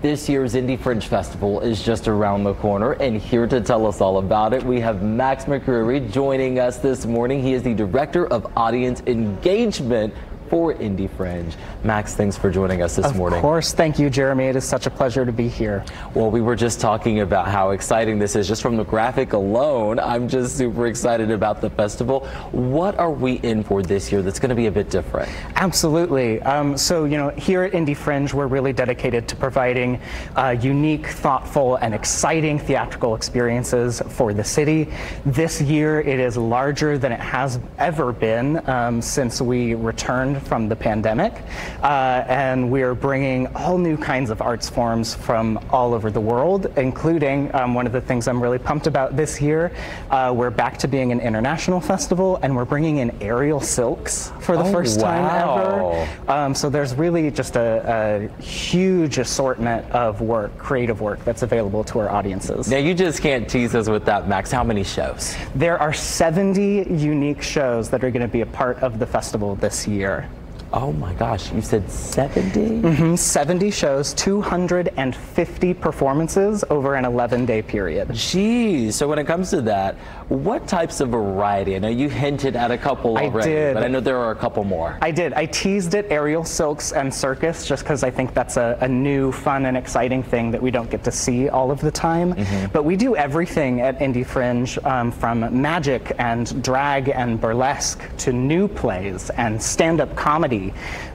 This year's IndyFringe Festival is just around the corner, and here to tell us all about it, we have Max McCreary joining us this morning. He is the Director of Audience Engagement for IndyFringe. Max, thanks for joining us this of morning. Of course. Thank you, Jeremy. It is such a pleasure to be here. Well, we were just talking about how exciting this is just from the graphic alone. I'm just super excited about the festival. What are we in for this year that's going to be a bit different? Absolutely. Um, so, you know, here at IndyFringe, we're really dedicated to providing uh, unique, thoughtful, and exciting theatrical experiences for the city. This year, it is larger than it has ever been um, since we returned from the pandemic. Uh, and we're bringing all new kinds of arts forms from all over the world, including um, one of the things I'm really pumped about this year. Uh, we're back to being an international festival, and we're bringing in aerial silks for the oh, first time ever. Um, so there's really just a, a huge assortment of work, creative work, that's available to our audiences. Now, you just can't tease us with that, Max. How many shows? There are 70 unique shows that are going to be a part of the festival this year. Oh my gosh, you said 70? Mm-hmm, 70 shows, 250 performances over an 11 day period. Geez, so when it comes to that, what types of variety? I know you hinted at a couple already, I did. but I know there are a couple more. I did. I teased it aerial silks and circus just because I think that's a, a, new, fun, and exciting thing that we don't get to see all of the time. Mm-hmm. But we do everything at IndyFringe um, from magic and drag and burlesque to new plays and stand up comedy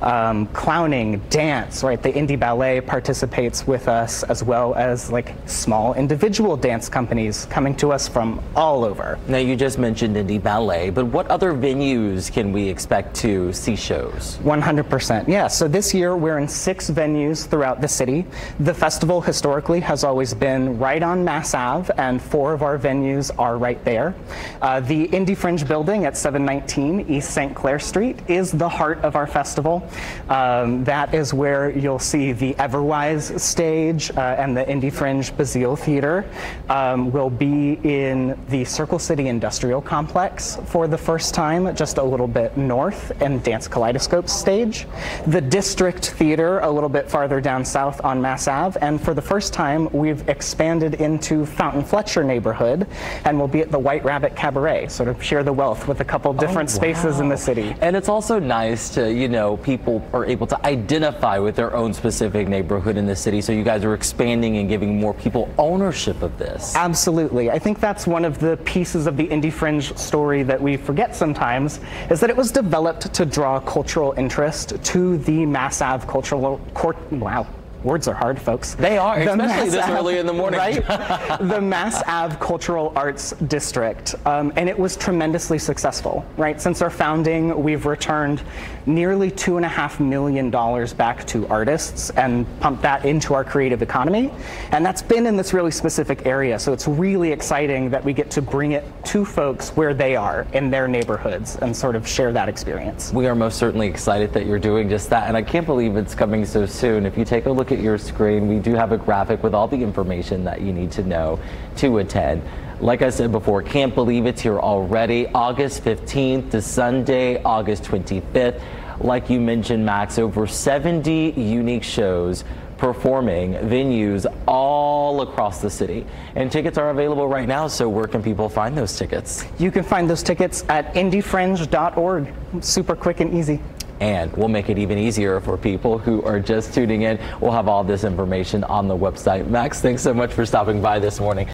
um, clowning, dance, right? The Indie Ballet participates with us as well as like small individual dance companies coming to us from all over. Now you just mentioned Indie Ballet, but what other venues can we expect to see shows? 100%. Yeah, so this year we're in six venues throughout the city. The festival historically has always been right on Mass Ave, and four of our venues are right there. Uh, the IndyFringe building at 719 East St. Clair Street is the heart of our festival. Um, that is where you'll see the Everwise stage uh, and the IndyFringe Basile Theater um, will be in the Circle City Industrial Complex for the first time, just a little bit north, and Dance Kaleidoscope stage. The District Theater a little bit farther down south on Mass Ave, and for the first time, we've expanded into Fountain Fletcher neighborhood, and we'll be at the White Rabbit Cabaret, sort of share the wealth with a couple different oh, wow. spaces in the city. And it's also nice to, you know, people are able to identify with their own specific neighborhood in the city. So you guys are expanding and giving more people ownership of this. Absolutely. I think that's one of the pieces of the IndyFringe story that we forget sometimes is that it was developed to draw cultural interest to the Mass Ave cultural court. Wow words are hard, folks. They are, the especially this Ave, early in the morning. Right? the Mass Ave Cultural Arts District. Um, and it was tremendously successful, right? Since our founding, we've returned nearly two and a half million dollars back to artists and pumped that into our creative economy. And that's been in this really specific area. So it's really exciting that we get to bring it to folks where they are in their neighborhoods and sort of share that experience. We are most certainly excited that you're doing just that. And I can't believe it's coming so soon. If you take a look at your screen, we do have a graphic with all the information that you need to know to attend. Like I said before, can't believe it's here already. August 15th to Sunday, August 25th. Like you mentioned, Max, over 70 unique shows performing venues all across the city. And tickets are available right now, so where can people find those tickets? You can find those tickets at indyfringe.org. Super quick and easy. And we'll make it even easier for people who are just tuning in. We'll have all this information on the website. Max, thanks so much for stopping by this morning.